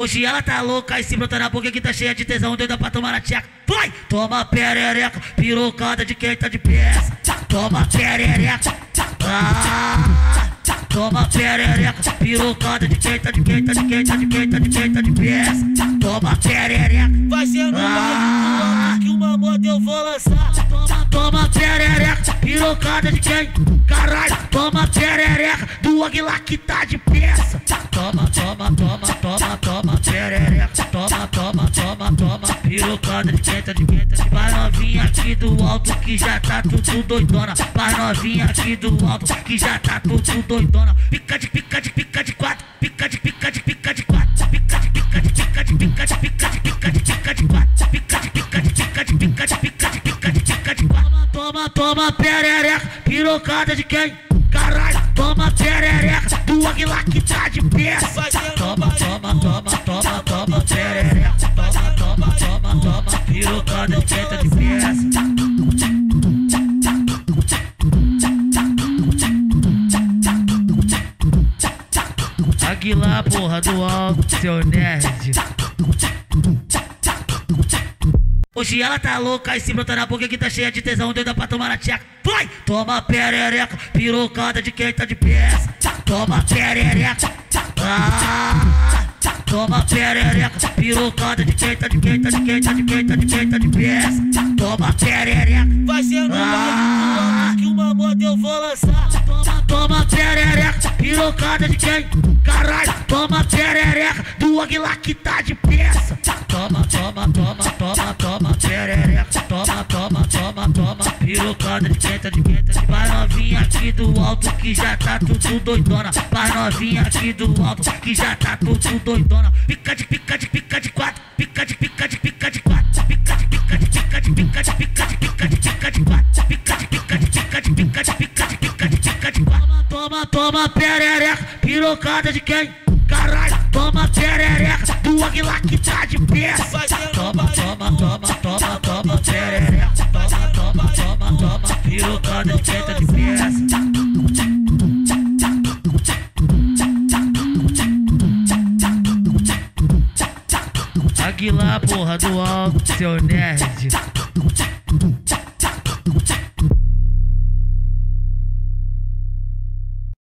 Hoje ela tá louca e se brota na boca que tá cheia de tesão, doida pra tomar na tcheca. Vai! Toma perereca, pirocada de quem tá de peça. Toma perereca, ah, toma perereca, pirocada de quem tá de quem tá de quem tá de quem tá de quem tá de peça. Toma perereca, Vai ser no Ah. que uma moda eu vou lançar. toma, toma perereca, pirocada de quem? Caralho, toma perereca do Aguilar que tá de peça. Toma, toma, toma, toma, toma toma, toma, toma, toma, pirocada tá de quem tá de Vai novinha aqui do alto que já tá tudo doidona. Vai novinha aqui do alto que já tá tudo doidona. Pica de pica de pica de quatro, pica de pica de pica de quatro, pica de pica de pica de pica de pica de pica de pica de quatro, pica de pica de pica de pica de pica de pica de pica de quatro. Toma, toma perereca, pirocada de quem? Caralho, toma perereca do Aguilar que tá de peça. Toma, toma, toma, toma, toma, pirocada de peça. Aguilar, porra do alto, seu nerd. Hoje ela tá louca e se brota na boca que tá cheia de tesão, doida pra tomar na tcheca. Vai! Toma perereca, pirocada de quem tá de peça. Toma perereca, ah, toma perereca, pirocada de quem tá de quem tá de quem tá de quem tá de quem tá de peça. Toma perereca, Vai ser no Ah. que uma moda eu vou lançar. toma, toma perereca, pirocada de quem? Caralho, toma perereca do Aguilar que tá de peça. Toma, toma, toma, toma, toma perereca, toma, toma, toma, toma, pirocada de quem tá de quem tá de Vai novinha aqui do alto que já tá tudo doidona. Vai novinha aqui do alto que já tá tudo doidona. Pica de pica de pica de quatro, pica de pica de pica de quatro, pica de pica de pica de pica de pica de pica de pica de quatro, pica de pica de pica de pica de pica de pica de pica de quatro. Toma, toma perereca, pirocada de quem? Caralho, toma perereca do Aguilar que tá de no Toma, toma, toma, toma, toma perereca, toma, toma, toma, toma, pirocada de quem tá de peça. Aguilar, porra do alto, seu nerd.